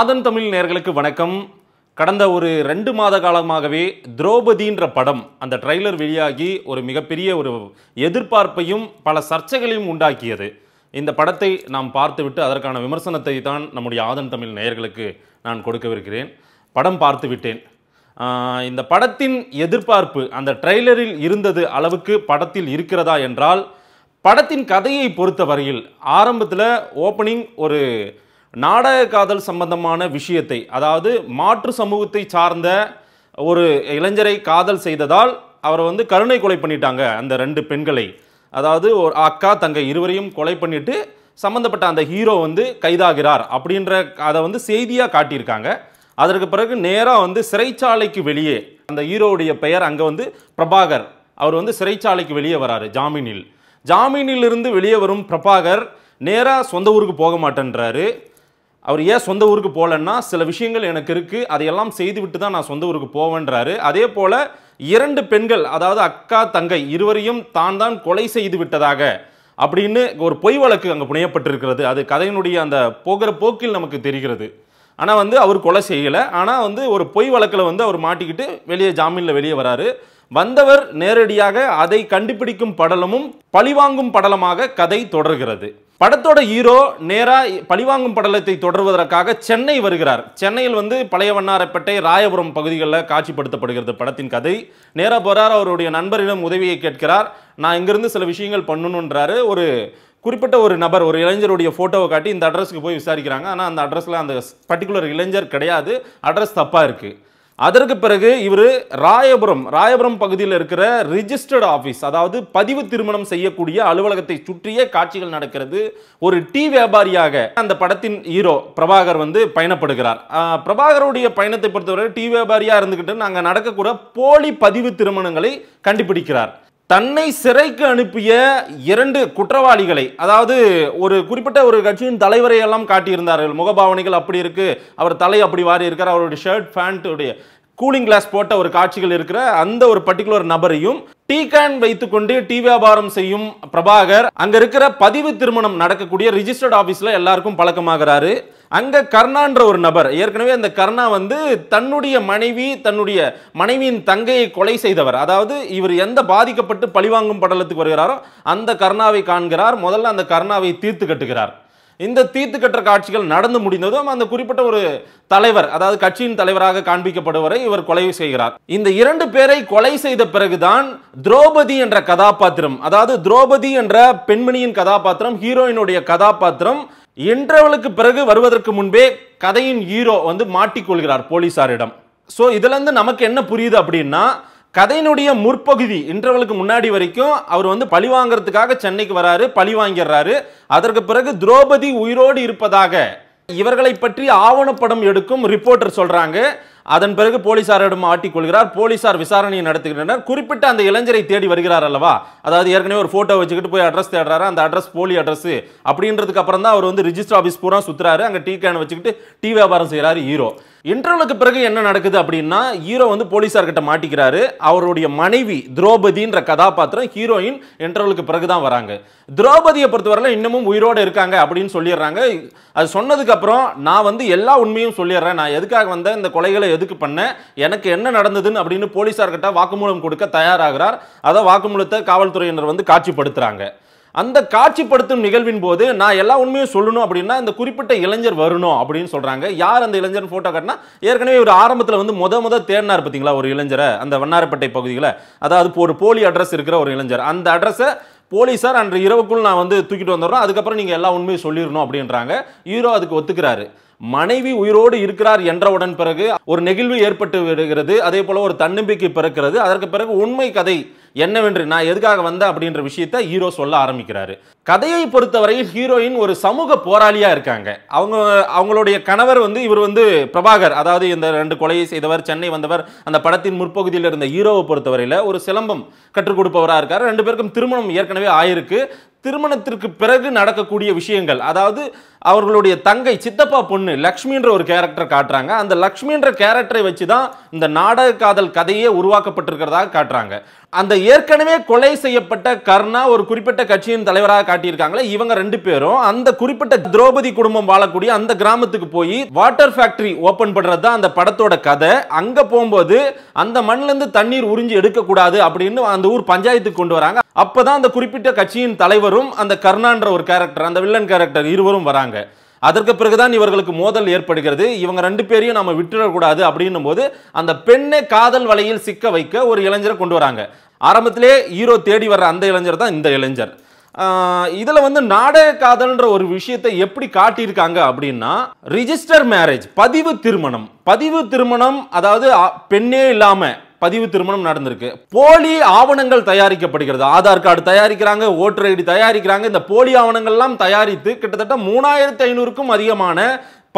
ஆதன் தமிழ் நேர்களுக்கு வணக்கம். கடந்த ஒரு ரெண்டு மாத காலமாகவே திரௌபதின்ற படம் அந்த ட்ரைலர் வெளியாகி ஒரு மிகப்பெரிய ஒரு எதிர்பார்ப்பையும் பல சர்ச்சைகளையும் உண்டாக்கியது. இந்த படத்தை நாம் பார்த்துவிட்டு அதற்கான விமர்சனத்தை தான் நம்முடைய ஆதன் தமிழ் நேயர்களுக்கு நான் கொடுக்கவிருக்கிறேன். படம் பார்த்து விட்டேன் இந்த படத்தின் எதிர்பார்ப்பு அந்த ட்ரெய்லரில் இருந்தது அளவுக்கு படத்தில் இருக்கிறதா என்றால் படத்தின் கதையை பொறுத்த வரையில் ஆரம்பத்தில் ஓப்பனிங் ஒரு நாடக காதல் சம்பந்தமான விஷயத்தை அதாவது மாற்று சமூகத்தை சார்ந்த ஒரு இளைஞரை காதல் செய்ததால் அவரை வந்து கருணை கொலை பண்ணிட்டாங்க அந்த ரெண்டு பெண்களை. அதாவது ஒரு அக்கா தங்கை இருவரையும் கொலை பண்ணிட்டு சம்மந்தப்பட்ட அந்த ஹீரோ வந்து கைதாகிறார் அப்படின்ற அதை வந்து செய்தியாக காட்டியிருக்காங்க. அதற்கு பிறகு நேராக வந்து சிறைச்சாலைக்கு வெளியே அந்த ஹீரோவுடைய பெயர் அங்கே வந்து பிரபாகர். அவர் வந்து சிறைச்சாலைக்கு வெளியே வராரு ஜாமீனில். ஜாமீனிலிருந்து வெளியே வரும் பிரபாகர் நேராக சொந்த ஊருக்கு போக மாட்டேன்றாரு. அவர் ஏன் சொந்த ஊருக்கு போகலன்னா சில விஷயங்கள் எனக்கு இருக்குது அதையெல்லாம் செய்துவிட்டு தான் நான் சொந்த ஊருக்கு போவேன்றாரு. அதே போல் இரண்டு பெண்கள் அதாவது அக்கா தங்கை இருவரையும் தான் தான் கொலை செய்து விட்டதாக அப்படின்னு ஒரு பொய் வழக்கு அங்கே புனையப்பட்டிருக்கிறது. அது கதையினுடைய அந்த போகிற போக்கில் நமக்கு தெரிகிறது. ஆனால் வந்து அவர் கொலை செய்யலை. ஆனால் வந்து ஒரு பொய் வழக்கில் வந்து அவர் மாட்டிக்கிட்டு வெளியே ஜாமீனில் வெளியே வராரு. வந்தவர் நேரடியாக அதை கண்டுபிடிக்கும் படலமும் பழிவாங்கும் படலமாக கதை தொடர்கிறது. படத்தோட ஹீரோ நேராக பழிவாங்கும் படலத்தை தொடர்வதற்காக சென்னை வருகிறார். சென்னையில் வந்து பழைய வண்ணாரப்பேட்டை ராயபுரம் பகுதிகளில் காட்சிப்படுத்தப்படுகிறது படத்தின் கதை. நேராக போகிறார் அவருடைய நண்பரிடம் உதவியை கேட்கிறார். நான் இங்கிருந்து சில விஷயங்கள் பண்ணணுன்றாரு ஒரு குறிப்பிட்ட ஒரு நபர் ஒரு இளைஞருடைய ஃபோட்டோவை காட்டி இந்த அட்ரஸ்க்கு போய் விசாரிக்கிறாங்க. ஆனால் அந்த அட்ரஸில் அந்த பர்டிகுலர் இளைஞர் கிடையாது. அட்ரஸ் தப்பாக இருக்குது அதற்கு பிறகு இவர் ராயபுரம் ராயபுரம் பகுதியில் இருக்கிற ரிஜிஸ்டர்ட் ஆஃபீஸ் அதாவது பதிவு திருமணம் செய்யக்கூடிய அலுவலகத்தை சுற்றியே காட்சிகள் நடக்கிறது. ஒரு டீ வியாபாரியாக அந்த படத்தின் ஹீரோ பிரபாகர் வந்து பயணப்படுகிறார். பிரபாகருடைய பயணத்தை பொறுத்தவரை டீ வியாபாரியாக இருந்துக்கிட்டு நாங்கள் நடக்கக்கூட போலி பதிவு திருமணங்களை கண்டுபிடிக்கிறார். தன்னை சிறைக்கு அனுப்பிய இரண்டு குற்றவாளிகளை அதாவது ஒரு குறிப்பிட்ட ஒரு கட்சியின் தலைவரை எல்லாம் காட்டியிருந்தார்கள். முகபாவனைகள் அப்படி இருக்கு அவர் தலை அப்படி வாரி இருக்கார் அவருடைய ஷர்ட் பேண்ட் உடைய கூலிங் கிளாஸ் போட்ட ஒரு காட்சிகள் இருக்கிற அந்த ஒரு பர்டிகுலர் நபரையும் டீ கேன் வைத்துக்கொண்டு டீ வியாபாரம் செய்யும் பிரபாகர் அங்க இருக்கிற பதிவு திருமணம் நடக்கக்கூடிய ரிஜிஸ்டர்ட் ஆபீஸ்ல எல்லாருக்கும் பழக்கமாகிறாரு. அங்க கர்ணான்ற ஒரு நபர் ஏற்கனவே அந்த கர்ணா வந்து தன்னுடைய மனைவி தன்னுடைய மனைவியின் தங்கையை கொலை செய்தவர். அதாவது இவர் எந்த பாதிக்கப்பட்டு பழிவாங்கும் படலத்துக்கு வருகிறாரோ அந்த கர்ணாவை காண்கிறார். முதல்ல அந்த கர்ணாவை தீர்த்து கட்டுகிறார். இந்த தீர்த்து கட்டுற காட்சிகள் நடந்து முடிந்ததும் அந்த குறிப்பிட்ட ஒரு தலைவர் அதாவது கட்சியின் தலைவராக காண்பிக்கப்படுவரை இவர் கொலை செய்கிறார். இந்த இரண்டு பேரை கொலை செய்த பிறகுதான் திரௌபதி என்ற கதாபாத்திரம் அதாவது திரௌபதி என்ற பெண்மணியின் கதாபாத்திரம் ஹீரோயினுடைய கதாபாத்திரம் இன்டர்வலுக்கு பிறகு வருவதற்கு முன்பே கதையின் ஹீரோ வந்து மாட்டிக்கொள்கிறார் போலீசாரிடம். ஸோ இதுலேருந்து நமக்கு என்ன புரியுது அப்படின்னா கதையினுடைய முற்பகுதி இன்டர்வலுக்கு முன்னாடி வரைக்கும் அவர் வந்து பழி வாங்குறதுக்காக சென்னைக்கு வராரு பழி வாங்கிடுறாரு. அதற்கு பிறகு திரௌபதி உயிரோடு இருப்பதாக இவர்களை பற்றி ஆவணப்படம் எடுக்கும் ரிப்போர்ட்டர் சொல்றாங்க. அதன் பிறகு போலீசாரிடம் ஆட்டிக்கொள்கிறார் போலீசார் விசாரணையை நடத்துகின்றனர். குறிப்பிட்ட அந்த இளைஞரை தேடி வருகிறார் அல்லவா? அதாவது ஏற்கனவே ஒரு போட்டோ வச்சுக்கிட்டு போய் அட்ரஸ் தேடுறாரு. அந்த அட்ரஸ் போலி அட்ரஸ் அப்படின்றதுக்கு அப்புறம் தான் அவர் வந்து ரிஜிஸ்டர் ஆஃபீஸ் பூரா சுத்துறாரு. அங்கே டீ கேன் வச்சுக்கிட்டு டீ வியாபாரம் செய்கிறாரு ஹீரோ இன்டர்வலுக்கு பிறகு என்ன நடக்குது அப்படின்னா ஹீரோ வந்து போலீஸார்கிட்ட மாட்டிக்கிறாரு. அவருடைய மனைவி திரௌபதின்ற கதாபாத்திரம் ஹீரோயின் இன்டர்வலுக்கு பிறகு தான் வராங்க. திரௌபதியை பொறுத்தவரையில் இன்னமும் உயிரோடு இருக்காங்க அப்படின்னு சொல்லிடுறாங்க. அது சொன்னதுக்கப்புறம் நான் வந்து எல்லா உண்மையும் சொல்லிடுறேன். நான் எதுக்காக வந்த இந்த கொலைகளை எதுக்கு பண்ணேன் எனக்கு என்ன நடந்ததுன்னு அப்படின்னு போலீசார் கிட்ட வாக்குமூலம் கொடுக்க தயாராகிறார். அதை வாக்குமூலத்தை காவல்துறையினர் வந்து காட்சிப்படுத்துறாங்க. அந்த காட்சிப்படுத்தும் நிகழ்வின் போது நான் எல்லா உண்மையும் சொல்லணும் அப்படின்னா இந்த குறிப்பிட்ட இளைஞர் வரணும் அப்படின்னு சொல்கிறாங்க யார் அந்த இளைஞர் ஃபோட்டோ காட்டினா ஏற்கனவே ஒரு ஆரம்பத்தில் வந்து முத முத தேடினார் பார்த்தீங்களா ஒரு இளைஞரை அந்த வண்ணாரப்பேட்டை பகுதியில். அதாவது ஒரு போலி அட்ரஸ் இருக்கிற ஒரு இளைஞர். அந்த அட்ரஸை போலீஸார் அன்று இரவுக்குள் நான் வந்து தூக்கிட்டு வந்துடுறோம். அதுக்கப்புறம் நீங்கள் எல்லா உண்மையும் சொல்லிடணும் அப்படின்றாங்க. ஹீரோ அதுக்கு ஒத்துக்கிறாரு. மனைவி உயிரோடு இருக்கிறார் என்றவுடன் பிறகு ஒரு நெகிழ்வு ஏற்பட்டு விடுகிறது. அதே போல ஒரு தன்னம்பிக்கை பிறக்கிறது. அதற்கு பிறகு உண்மை கதை என்னவென்று நான் எதுக்காக வந்தேன் அப்படின்ற விஷயத்த ஹீரோ சொல்ல ஆரம்பிக்கிறாரு. கதையை பொறுத்தவரையில் ஹீரோயின் ஒரு சமூக போராளியா இருக்காங்க. அவங்க அவங்களுடைய கணவர் வந்து இவர் வந்து பிரபாகர். அதாவது இந்த ரெண்டு கொலையை செய்தவர் சென்னை வந்தவர் அந்த படத்தின் முற்பகுதியில் இருந்த ஹீரோவை பொறுத்தவரையில் ஒரு சிலம்பம் கற்றுக் கொடுப்பவராக இருக்காரு. ரெண்டு பேருக்கும் திருமணம் ஏற்கனவே ஆயிருக்கு. திருமணத்திற்கு பிறகு நடக்கக்கூடிய விஷயங்கள் அதாவது அவர்களுடைய தங்கை சித்தப்பா பொண்ணு லக்ஷ்மின்ற ஒரு கேரக்டர் காட்டுறாங்க. அந்த லக்ஷ்மின்ற கேரக்டரை வச்சு தான் இந்த நாடக காதல் கதையே உருவாக்கப்பட்டிருக்கிறதாக காட்டுறாங்க. அந்த ஏற்கனவே கொலை செய்யப்பட்ட கர்ணா ஒரு குறிப்பிட்ட கட்சியின் தலைவராக காட்டியிருக்காங்களே இவங்க ரெண்டு பேரும். அந்த குறிப்பிட்ட திரௌபதி குடும்பம் வாழக்கூடிய அந்த கிராமத்துக்கு போய் வாட்டர் ஃபேக்டரி ஓபன் பண்றது தான் அந்த படத்தோட கதை. அங்க போகும்போது அந்த மண்ணிலிருந்து தண்ணீர் உறிஞ்சி எடுக்கக்கூடாது அப்படின்னு அந்த ஊர் பஞ்சாயத்துக்கு கொண்டு வராங்க. அப்பதான் அந்த குறிப்பிட்ட கட்சியின் தலைவரும் அந்த கர்ணான்ற ஒரு கேரக்டர் அந்த வில்லன் கேரக்டர் இருவரும் வராங்க. அதற்கு பிறகுதான் இவர்களுக்கு மோதல் ஏற்படுகிறது. இவங்க ரெண்டு பேரையும் நம்ம விட்டுடக்கூடாது அப்படின்னும் போது அந்த பெண்ணை காதல் வலையில் சிக்க வைக்க ஒரு இளைஞரை கொண்டு வராங்க. ஆரம்பத்திலே ஹீரோ தேடி வர்ற அந்த இளைஞர் தான் இந்த இளைஞர். இதில் வந்து நாடக காதல்ன்ற ஒரு விஷயத்தை எப்படி காட்டியிருக்காங்க அப்படின்னா ரிஜிஸ்டர் மேரேஜ் பதிவு திருமணம். பதிவு திருமணம் அதாவது பெண்ணே இல்லாமல் பதிவு திருமணம் நடந்திருக்கு. போலி ஆவணங்கள் தயாரிக்கப்படுகிறது. ஆதார் கார்டு தயாரிக்கிறாங்க ஓட்டர் ஐடி தயாரிக்கிறாங்க. இந்த போலி ஆவணங்கள்லாம் தயாரித்து கிட்டத்தட்ட மூணாயிரத்தி ஐநூறுக்கும் அதிகமான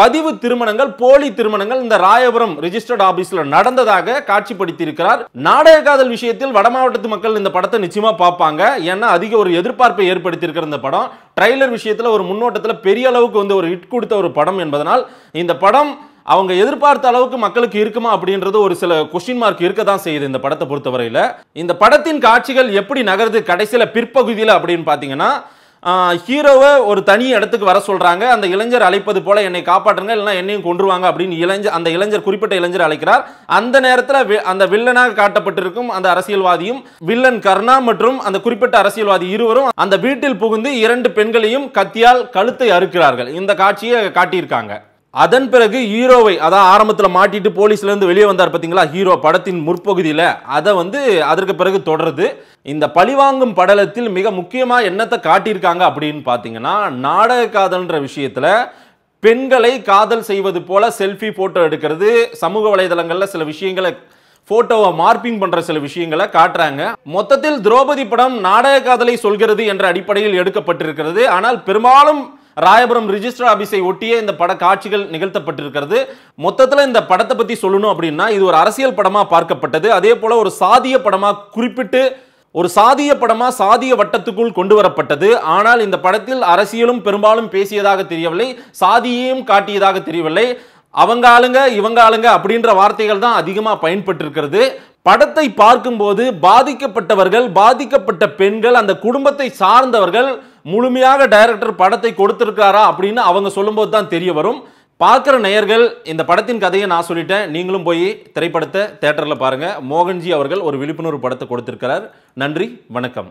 பதிவு திருமணங்கள் போலி திருமணங்கள் இந்த ராயபுரம் ரிஜிஸ்டர்ட் ஆபீஸ்ல நடந்ததாக காட்சிப்படுத்தி இருக்கிறார் நாடக காதல் விஷயத்தில் வட மாவட்டத்து மக்கள் இந்த படத்தை நிச்சயமா பார்ப்பாங்க. ஏன்னா அதிக ஒரு எதிர்பார்ப்பை ஏற்படுத்தியிருக்கிற இந்த படம். ட்ரைலர் விஷயத்துல ஒரு முன்னோட்டத்தில் பெரிய அளவுக்கு வந்து ஒரு ஹிட் கொடுத்த ஒரு படம் என்பதனால் இந்த படம் அவங்க எதிர்பார்த்த அளவுக்கு மக்களுக்கு இருக்குமா அப்படின்றது ஒரு சில கொஸ்டின் மார்க் இருக்க தான் செய்யுது இந்த படத்தை பொறுத்தவரையில். இந்த படத்தின் காட்சிகள் எப்படி நகருது கடைசியில் பிற்பகுதியில் அப்படின்னு பார்த்தீங்கன்னா ஹீரோவை ஒரு தனி இடத்துக்கு வர சொல்கிறாங்க அந்த இளைஞர் அழைப்பது போல என்னை காப்பாற்றுங்க இல்லைன்னா என்னையும் கொன்றுவாங்க அப்படின்னு இளைஞர் அந்த இளைஞர் குறிப்பிட்ட இளைஞர் அழைக்கிறார். அந்த நேரத்தில் அந்த வில்லனாக காட்டப்பட்டிருக்கும் அந்த அரசியல்வாதியும் வில்லன் கர்ணா மற்றும் அந்த குறிப்பிட்ட அரசியல்வாதி இருவரும் அந்த வீட்டில் புகுந்து இரண்டு பெண்களையும் கத்தியால் கழுத்தை அறுக்கிறார்கள். இந்த காட்சியை காட்டியிருக்காங்க. அதன் பிறகு ஹீரோவை அதான் ஆரம்பத்தில் மாட்டிட்டு போலீஸ்லேருந்து வெளியே வந்தார் பார்த்தீங்களா ஹீரோ படத்தின் முற்பகுதியில். அதை வந்து அதற்கு பிறகு தொடருது. இந்த பழிவாங்கும் படலத்தில் மிக முக்கியமாக என்னத்தை காட்டியிருக்காங்க அப்படின்னு பார்த்தீங்கன்னா நாடக காதல்ன்ற விஷயத்தில் பெண்களை காதல் செய்வது போல செல்ஃபி ஃபோட்டோ எடுக்கிறது சமூக வலைதளங்களில் சில விஷயங்களை ஃபோட்டோவை மார்பிங் பண்ணுற சில விஷயங்களை காட்டுறாங்க. மொத்தத்தில் திரௌபதி படம் நாடக காதலை சொல்கிறது என்ற அடிப்படையில் எடுக்கப்பட்டிருக்கிறது. ஆனால் பெரும்பாலும் ராயபுரம் ரிஜிஸ்டர் ஆபீஸை ஒட்டியே இந்த பட காட்சிகள் நிகழ்த்தப்பட்டிருக்கிறது. மொத்தத்தில் இந்த படத்தை பற்றி சொல்லணும் அப்படின்னா இது ஒரு அரசியல் படமாக பார்க்கப்பட்டது. அதே போல் ஒரு சாதிய படமாக குறிப்பிட்டு ஒரு சாதிய படமா சாதிய வட்டத்துக்குள் கொண்டு வரப்பட்டது. ஆனால் இந்த படத்தில் அரசியலும் பெரும்பாலும் பேசியதாக தெரியவில்லை சாதியையும் காட்டியதாக தெரியவில்லை. அவங்க ஆளுங்க இவங்க ஆளுங்க அப்படின்ற வார்த்தைகள் தான் அதிகமாக பயன்பட்டிருக்கிறது. படத்தை பார்க்கும்போது பாதிக்கப்பட்டவர்கள் பாதிக்கப்பட்ட பெண்கள் அந்த குடும்பத்தை சார்ந்தவர்கள் முழுமையாக டைரக்டர் படத்தை கொடுத்திருக்காரா அப்படின்னு அவங்க சொல்லும்போது தான் தெரிய வரும். பார்க்குற நேயர்கள் இந்த படத்தின் கதையை நான் சொல்லிட்டேன். நீங்களும் போய் திரைப்படத்தை தேட்டரில் பாருங்கள் மோகன்ஜி அவர்கள் ஒரு விழிப்புணர்வு படத்தை கொடுத்திருக்கிறார். நன்றி வணக்கம்.